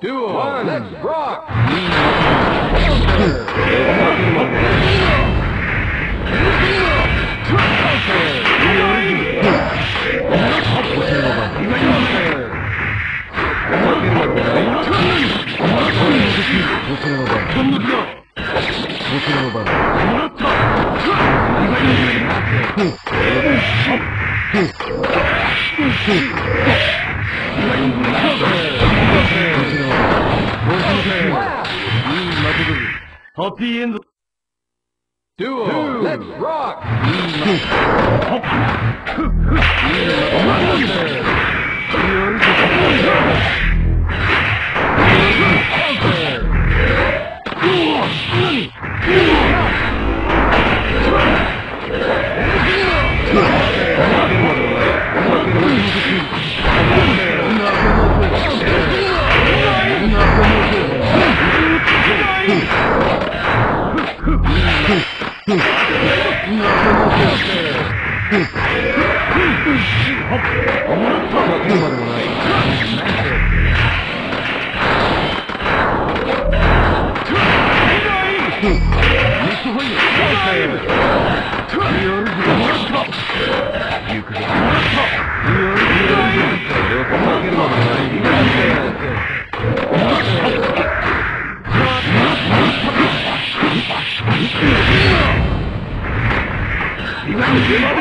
Duo. One. Let's rock. Duo. Let's rock. 行くぞ。你别往里